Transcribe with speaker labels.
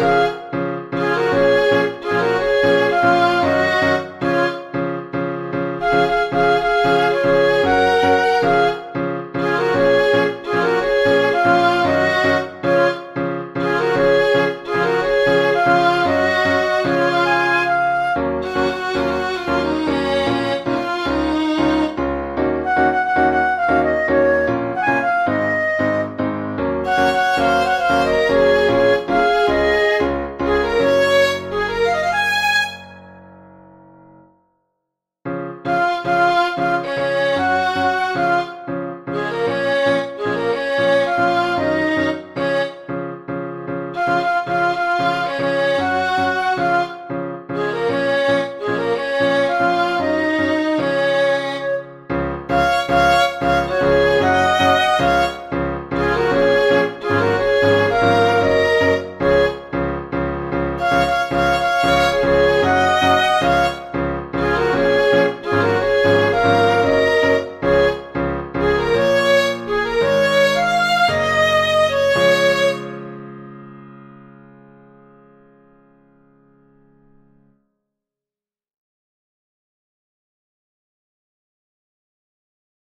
Speaker 1: you